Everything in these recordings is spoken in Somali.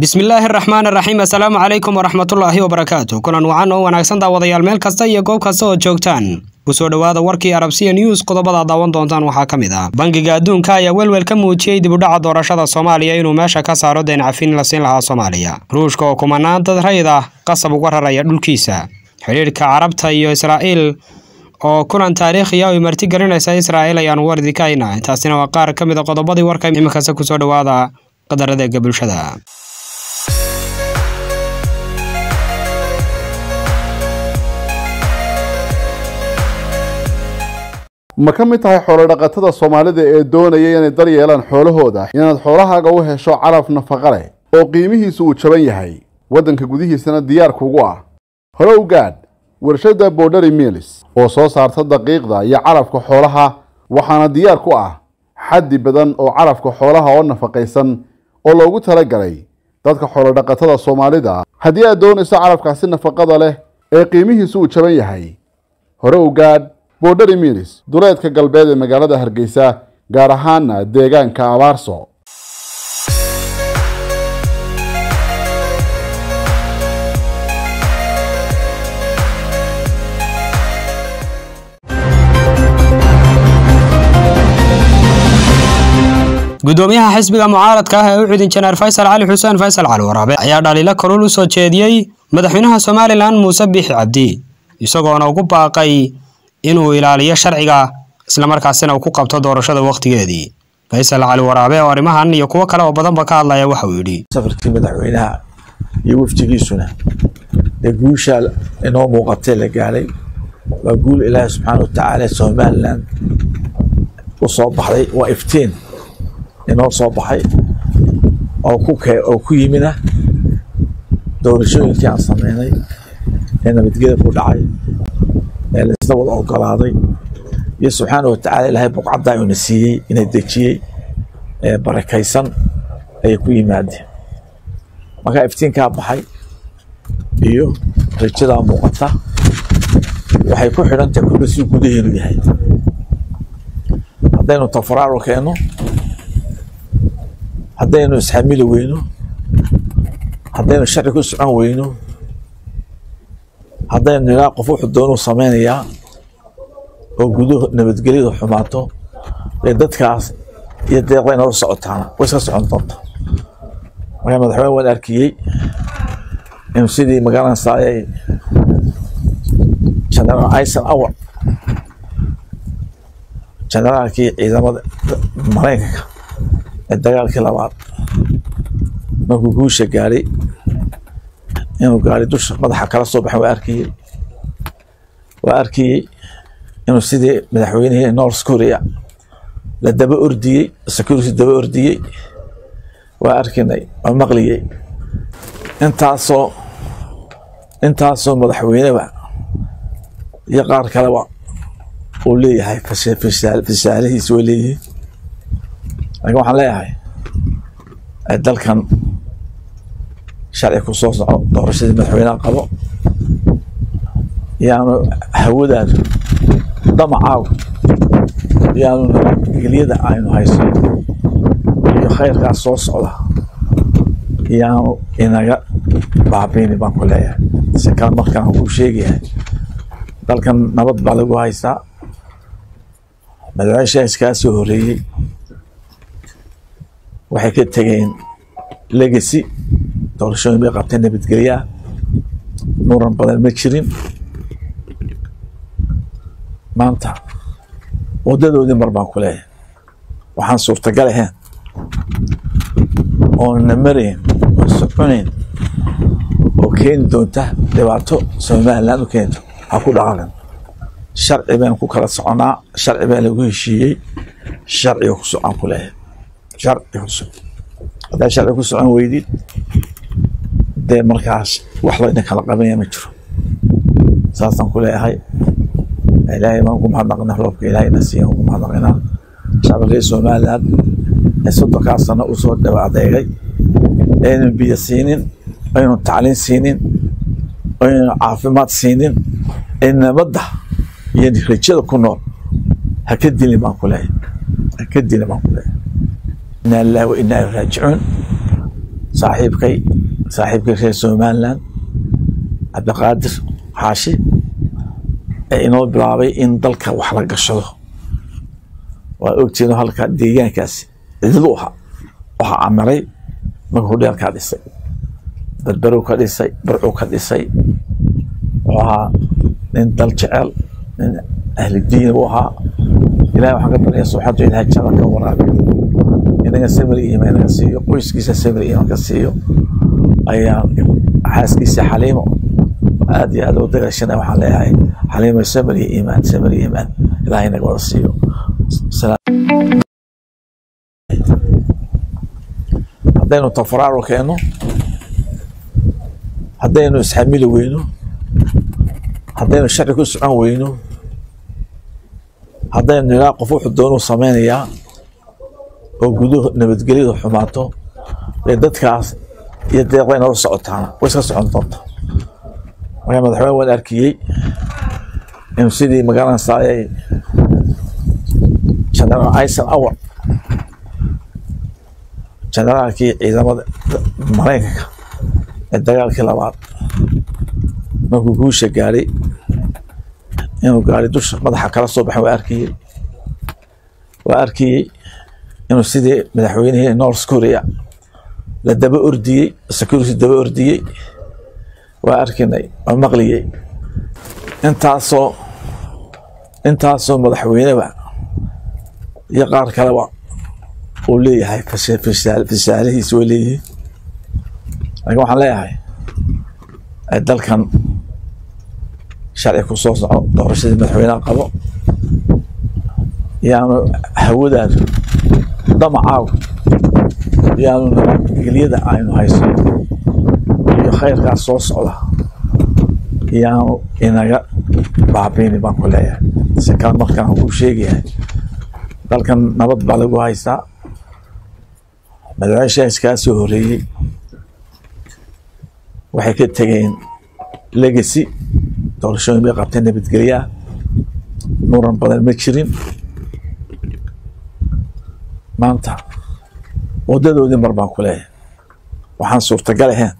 bismillaahi araxmaan araxiim assalaamu calaykum waraxmatullaahi wabarakaatu kulan wacan oo wanaagsan daawadayaal meel kasta iyo goob kasta oo joogtaan. Kusoo dhowaada warkii arabsiya news qodobada daawan doontaan waxaa ka mid ah. Bangiga adduunka ayaa welwel ka muujiyey dibudhaca doorashada soomaaliya inuu meesha ka saaro deen cafin la siin lahaa soomaaliya. Ruushka oo kumanaan dad rayid ah qasab uga raraya dhulkiisa. Xidhiidhka carabta iyo israa'iil oo kulan taariikhiya ay marti gelinaysa israa'iil ayaanu war idinka haynaa intaasina waa qaar ka mid a qodobadii warka iminkasta ku soo dhowaada qadaradeega bulshada. Ma ka mid tahay xoolodhaqatada soomaalida ee doonaya inay dar yeelaan xoolahooda? Inaad xoolahaaga u hesho calaf nafaqa leh oo qiimihiisu uu jaban yahay waddanka gudihiisana diyaar kugu ah. Hore gaadh warshadda borderi milis oo soo saarta daqiiqda iyo calafka xoolaha waxaana diyaar ku ah xaddi badan oo calafka xoolaha oo nafaqaysan oo loogu talagalay dadka xoolodhaqatada soomaalida. Haddii aad doonayso calafkaasi nafaqada leh ee qiimihiisu uu jaban yahay hore u gaadh borderi milis duleedka galbeed ee magaalada hargeysa gaar ahaana deegaanka abaarso gudoomiyaha xisbiga mucaaradka ah ee u cid injineer faysal cali xuseen faysal cali waraabe ayaa dhaliilo kalul u soo jeediyey madaxweynaha somalilan muuse biixi cabdi isagoona ugu baaqay inuu ilaaliyo sharciga islamarkaasina uu ku qabto doorashada wakhtigeedii faysal cali waraabe oo arrimahan iyo kuwo kale oo badanba ka hadlaya waxa uu yidhi safarkii madaxweynaha iyo wafdigiisuna dee guusha inoo muuqatay la gaadhay waa guul ilaahi subxaana watacaala somalilan u soo baxday waa iftiin inoo soo baxay oo ku yimida doorashooyinkii aan sameynay ee nabadgeda ku dhacay ee laisla wada ogolaaday iyo subxaana watacaala ilaahay buqcaddaa uuna siiyey ina dejiyey ee barakaysan ayay ku yimaadeen. Markaa iftiinkaa baxay? Iyo rajadaa muuqata waxay ku xidhantahay kulba si gudaheenu yahay. Haddaynu tafaraaro keenno haddaynu isxamili weyno haddaynu sharci ku socon weyno haddaynu nilaa qof wuxuu doonuu sameynayaa oo guduhu nabadgelyadu xumaato ee dadkaas iyo deeqda inala socotaana way iska socon doonta. Markaa madaxweyne waan arkiyey inuu sidii magaranaysaayay generaal aisan awar generaalkii ciidamada maraykanka ee dagaalkii labaad markuu guusha gaadhay inuu gaari dusha madaxa kala soo baxay waa arkiyey. Waa arkiyey inuu sidii madaxweynihii north korea la daba ordiyey security daba ordiyey. Waa arkinay waa maqliyey. Intaasoo intaasoo madaxweyneba iyo qaar kaleba uu leeyahay fasaalihiis way leeyihiin laakiin waxaan leeyahay dalkan sharci ku soo soco doorashadii madaxweyneha qabo yaanu hawadaadu damacaagu yaanu nabadgelyada aynu hayso iyo khayrkaas soo socda yaanu inaga baabiini baan ku leeyahay. Si kale markaan kuu sheegayahay dalkan nabad baa lagu haystaa madaxweyshaa iskaa soo horeeyey waxay ka tegeen legacy. Doorashooyin bay qabteen nabadgelyaa muran badan ma jirin. Maanta waddadoodii mar baan ku leeyahay. Waxaan suurtagal ahayn oona marayn oo soconayn oo keeni doonta dhibaato somaliland u keento. Ha ku dhaqaqan sharci baynu ku kala soconaa sharci baa lagu heshiiyey sharciga ku socon ku leeyahay sharci ku soco haddaa sharci ku socon weydid dee markaas wax laydin kala qabanya ma jiro. Saasaan ku leeyahay ilaahay baan ku mahadnaqnaa roobka ilaahayna siiyan ku mahadnaqinaa shacabka reer somaliland ee soddonkaa sano u soo dhaba adeegay aynan biyo siinin aynan tacliin siinin aynan caafimaad siinin ee nabadda iyo rajada ku nool. Ha ka dilin baan ku leeyahay. Ha ka dilin baan ku leeyahay inaa lillahi wa inaa ilaihi raajicuun saaxiibkay saaxiibkay reer somaliland. Cabdiqaadir xaashi ee inoo bilaabay in dalka wax la gashado. Waa ogtiino halka deegaankaasi cidlu ahaa. Waxaa camiray markuu dheelkaa dhisay. Berberow ka dhisay barcuu ka dhisay. Wuxuu ahaa nin dal jecel nin ahli diin buu ahaa. Ilahay waxaan ka baryaa subxaantu ilahay jannada ka waraabiyo inaga samir iimaan naga siiyo qoyskiisa samir iimaan ka siiyo ayaa xaaskiisa xaliimo aad iyo aad u dagashana waxaan leeyahay. Xaliimo samir iyo iimaan samir iyo iimaan ilahay naga wada siiyo. Haddaynu tafaraaro keenno haddaynu isxamili weyno haddaynu sharci ku socon weyno haddaynu ilaa qof wuxuu doonuu samaynayaa oo guduhu nabadgelyadu xumaato ee dadkaas iyo deeqday nala socotaana way iska socon doonta markaa madaxweyne waan arkiyey inuu sidii magaranaysaayay generaal aisan awar generaalkii ciidamada maraykanka ee dagaalkii labaad markuu guusha gaaray inuu gaari dusha madaxa kala soo baxay waa arkiyey. Waa arkiyey inuu sidii madaxweynihii north korea la daba ordiyey security daba ordiyey. Waa arkinay waa maqliyey. Intaasoo intaasoo madaxweyneba iyo qaar kaleba uu leeyahay fisaalihiis way leeyihiin. Laakiin waxaan leeyahay dalkan sharci ku soo soco doorashadii madaxweyneha qabo. Yaanu hawadaadu damacaagu yaanu nabadgelyada aynu hayso iyo khayrkaas soo socda. Yaanu inaga baabiini baan ku leeyahay. Si kale markaan kuu sheegayahay dalkan nabad baa lagu haystaa madaxweyne shaaskaa soo horeeyey. Waxay ka tegeen legacy. Doorashooyin bay qabteen nabadgelyaa muran badan ma jirin maanta. Wadadoodii mar baan ku leeyahay. Waxaan suurtagal ahayn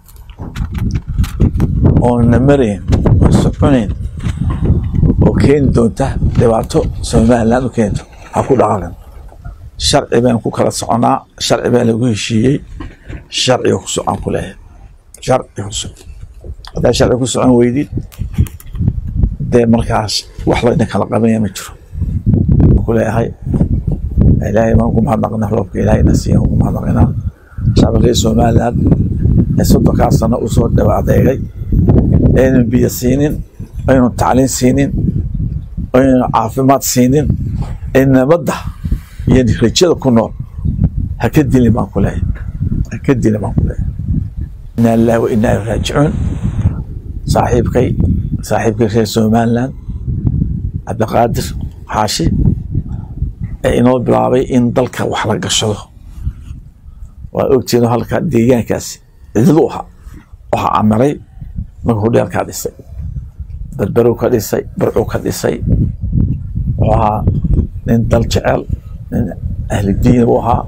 oona marayn oo soconayn oo keeni doonta dhibaato somaliland u keento. Ha ku dhaqaaqan sharci baan ku kala soconaa sharci baa lagu heshiiyey sharciga ku socon ku leeyahay. Sharci ku haddaa sharci ku socon weydid dee markaas wax laydin kala qabanaya ma jiro. Ku leeyahay ilaahay baan ku mahadnaqnaa roobka ilaahayna siiyan ku mahadnaqinaa shacabka reer somaliland ee soddonkaa sano u soo dhaba adeegay. Aynan biyo siinin aynan tacliin siinin aynan caafimaad siinin. Ee nabadda iyo rajada ku nool ha ka dilin baan ku leeyahay ha ka dilin baan ku leeyahay. Inaa lillahi wa inaa ilaihi raajicuun. Saaxiibkay saaxiibkay reer somaliland cabdiqaadir xaashi ee inoo bilaabay in dalka wax la gashado. Waa ogtiino halka deegaankaasi cidlu ahaa. Waxaa camiray markuu dheelkaa dhisay berberow ka dhisay barcuu ka dhisay. Wuxuu ahaa nin dal jecel nin ahli diin buu ahaa.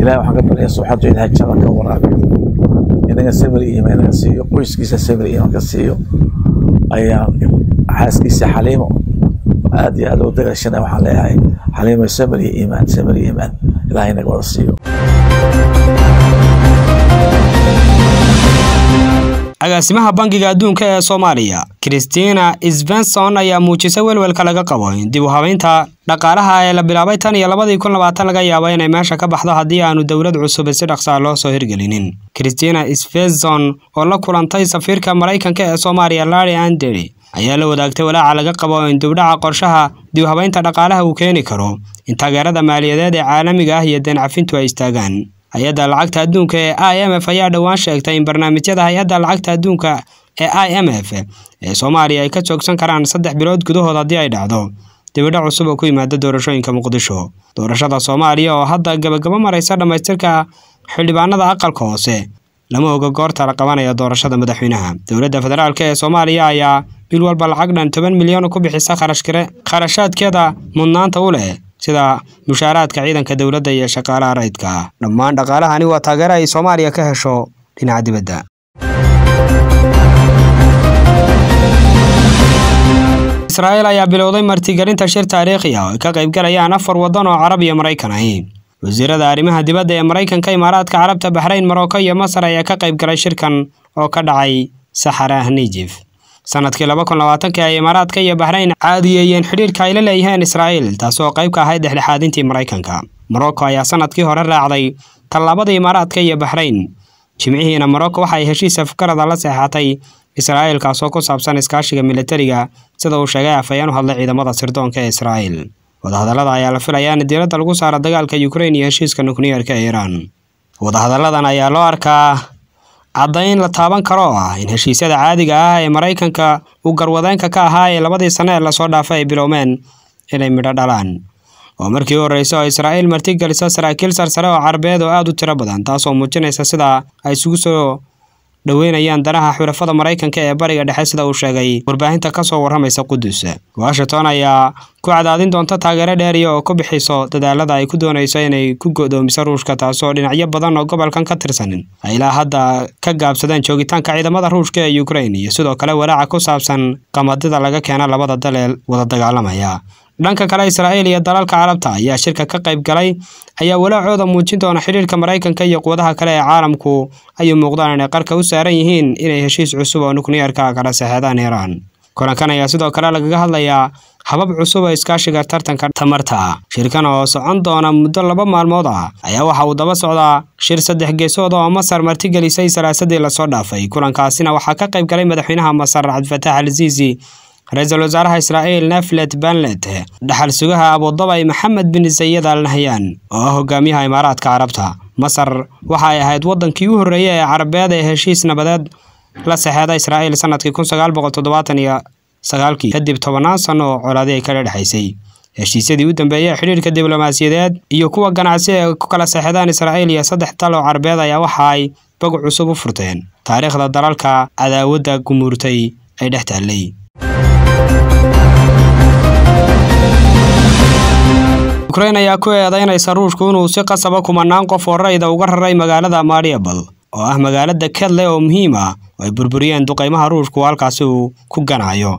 Ilahay waxaan ka baryaa subxaantu ilahay jannada ka waraabiyo inaga samir naga siiyo qoyskiisa samir iimaan ka siiyo. Ayaa xaaskiisa xaliimo aad iyo aad u dagashana waxaan leeyahay xaliimo samir iyo iimaan samir iyo iimaan ilahay naga wada siiyo. Agaasimaha bangiga adduunka ee soomaaliya christina svenson ayaa muujisay welwelka laga qabo dib u habeynta dhaqaalaha ee la bilaabay tan iyo labadii kun labaatan laga yaabo inay meesha ka baxdo haddii aanu dowlad cusub si dhaqsaa loo soo hirgelinin. Christina svenson oo la kulantay safiirka maraykanka ee soomaaliya larry anderi ayaa la wadaagtay walaaca laga qabo in dibdhaca qorshaha dib u habeynta dhaqaalaha uu keeni karo. In taageerada maaliyadeed ee caalamiga ah iyo deen cafintu ay istaagaan. Hay'adda lacagta adduunka ee i m f ayaa dhowaan sheegtay in barnaamijyada hay'adda lacagta adduunka ee i m f ee soomaaliya ay ka joogsan karaan saddex bilood gudahood haddii ay dhacdo. Dibidho cusub oo ku yimaada doorashooyinka muqdisho. Doorashada soomaaliya oo hadda gabagabo maraysa dhammaystirka xildhibaanada aqalka hoose lama oga goorta la qabanayo doorashada madaxweynaha. Dowladda federaalk ee soomaaliya ayaa bil walba lacag dhan toban milyan ku bixisa kharashaadkeeda mudnaanta u leh sida mushaaraadka ciidanka dowladda iyo shaqaalaha rayidka dhammaan dhaqaalahani waa taageero ay soomaaliya ka hesho dhinaca dibadda. Israa'iil ayaa bilowday martigelinta shir taariikhi ah oo ay ka qaybgalayaan afar waddan oo carab iyo maraykan ahi wasiirada arrimaha dibadda ee maraykanka imaaraadka carabta baxrayn marocco iyo masar ayaa ka qaybgalay shirkan oo ka dhacay saxarah nijif sannadkii laba kun labaatankii ay imaaraadka iyo baxrayn caadiyeeyeen xidhiirka ay la leeyihiin israa'iil taasoo qayb ka ahayd dhexdhexaadintii maraykanka. Morocco ayaa sannadkii hore raacday tallaabada imaaraadka iyo baxrayn jimcihiina morocco waxa ay heshiis afgarada la seexatay israa'iil kaasoo ku saabsan iskaashiga militariga sida uu sheegay afhayeen u hadlay ciidamada sirdoonka ee israa'iil wadahadallada ayaa la filayaa in diiradda lagu saaro dagaalka yukrain iyo heshiiska nukliyeerka ee iiraan wadahadalladan ayaa loo arkaa caddayn la taaban karo oo ah in heshiisyada caadiga ah ee maraykanka uu garwadeenka ka ahaa ee labadii sane ee la soo dhaafay ay bilowmeen inay midho dhalaan. Oo markii u horreysay oo israa'iil martigeliso saraakiil sarsare oo carabeed oo aada u tiro badan taasoo muujinaysa sida ay isugu soo dhoweynayaan danaha xulafada maraykanka ee bariga dhexe sida uu sheegay. Warbaahinta ka soo warramaysa qudus washington ayaa ku cadaadin doonta taageero dheeriya oo ku bixiso dadaalada ay ku doonayso inay ku go'doomiso ruushka taasoo dhinacyo badan oo gobolkan ka tirsanin. Ay ilaa hadda ka gaabsadeen joogitaanka ciidamada ruushka ee ukrain iyo sidoo kale walaaca ku saabsan qamadida laga keena labada dal ee wada dagaalamaya dhanka kale israa'iil iyo dalalka carabta ayaa shirka ka qayb galay ayaa walaacooda muujin doona xidhiirka maraykanka iyo quwadaha kale ee caalamku ayuu muuqdaan inay qarka u saaran yihiin inay heshiis cusub oo nukliyeerka kala saxeedaan iiraan. Kulankan ayaa sidoo kale lagaga hadlayaa habab cusub oo iskaashiga tartanka tamarta shirkan oo socon doona muddo laba maalmood ah ayaa waxa uu daba socdaa shir saddex geesood oo masar martigelisay salaasadii la soo dhaafay. Kulankaasina waxaa ka qayb galay madaxweynaha masar cabdifatax al siisi ra'iisul wasaaraha israa'iil neflet banlet dhaxal sugaha abudabay maxamed bin zayad al nahyan oo ah hogaamiyaha imaaraadka carabta. Masar waxa ay ahayd waddankii u horreeyay ee carabeed ee heshiis nabadeed la saxeeda israa'iil sannadkii kun sagaal boqol toddobaatan iyo sagaalkii kadib tobannaan sano oo colaadii ay kala dhexaysay heshiisyadii u dambeeyey xidhiirka diblomaasiyadeed iyo kuwa ganacsi ee ku kala saxeedaan israa'iil iyo saddex dal oo carabeed ayaa waxa ay bog cusub u furteen. Taariikhda dalalka cadaawadda gumuurtay ay dhex taallay ukrain ayaa ku eedaynaysa ruushku inuu si qasaba kumanaan qof oo rayda uga raray magaalada mariabal oo ah magaalada kedle oo muhiim ah oo ay burburiyeen duqaymaha ruushku halkaasi uu ku ganayo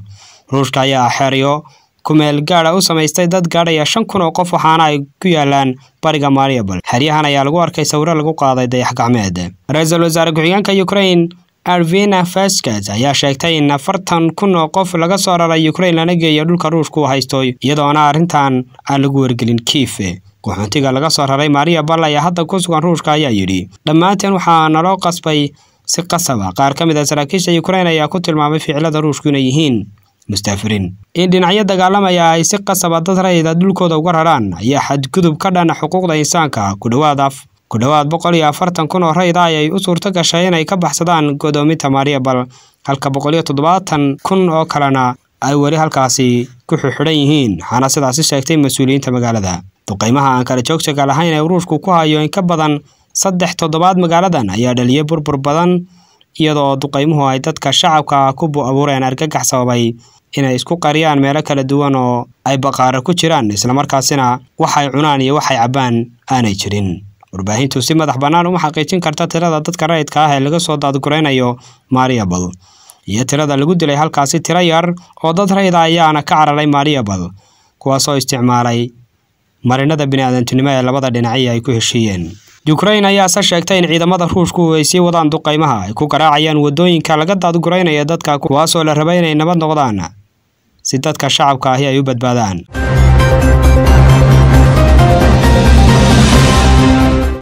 ruushka ayaa xeryo kumeel gaadha u samaystay dad gaadhaya shan kun oo qof waxaana ay ku yaalaan bariga mariabal xeryahan ayaa lagu arkay sawiro lagu qaaday dayax gacmeed. Ra'iisul wasaare ku-xigeenka ukrain arvina faskat ayaa sheegtay in afartan kun oo qof laga soo raray ukrain lana geeyo dhulka ruushku u haysto iyadoona arrintan aan lagu wargelin kiife qaxoontiga laga soo raray maria bal ayaa hadda ku sugan ruushka ayaa yidhi dhammaanteen waxaa naloo qasbay si qasaba. Qaar ka mid a saraakiisha ukrain ayaa ku tilmaamay ficilada ruushku inay yihiin. Mustaafiriin in dhinacyo dagaalamaya ay si qasaba dad rayida dhulkooda uga raraan ayaa xadgudub ka dhana xuquuqda insaanka ku dhowaad ku dhowaad boqol iyo afartan kun oo rayda ayay u suurto gashay inay ka baxsadaan godoominta mariabal halka boqol iyo toddobaatan kun oo kalena ay weli halkaasi ku xidhan yihiin. Waxaana sidaasi sheegtay mas'uuliyiinta magaalada. Duqaymaha aan kala joogsiga lahayn ee ruushku ku hayo in ka badan saddex toddobaad magaaladan ayaa dhaliyay burbur badan iyadoo duqaymuhu ay dadka shacabka ku abuureen argagax sababay inay isku qariyaan meelo kala duwan oo ay baqaara ku jiraan islamarkaasina waxay cunaan iyo waxay cabbaan aanay jirin warbaahintu si madax bannaan uma xaqiijin karta tirada dadka rayidka ah ee laga soo daadguraynayo mariabal iyo tirada lagu dilay halkaasi tiro yar oo dad rayida ayaana ka cararay mariabal kuwaasoo isticmaalay marinada bini-aadantinimo ee labada dhinaci ay ku heshiiyeen. Ukrain ayaase sheegtay in ciidamada ruushku ay sii wadaan duqaymaha ay ku garaacayaan waddooyinka laga daadguraynaya dadka kuwaasoo la rabay inay nabad noqdaan si dadka shacabka ahi ay u badbaadaan